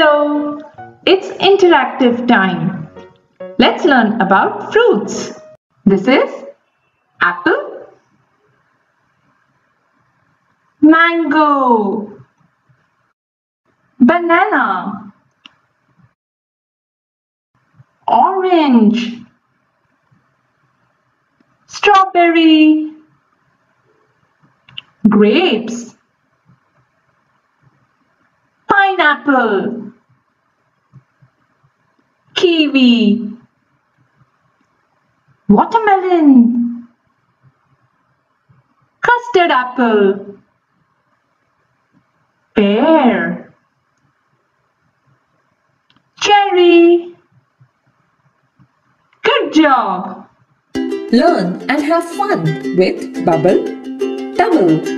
Hello, it's interactive time. Let's learn about fruits. This is apple, mango, banana, orange, strawberry, grapes, pineapple, kiwi, watermelon, custard apple, pear, cherry. Good job! Learn and have fun with Bubble Tubble.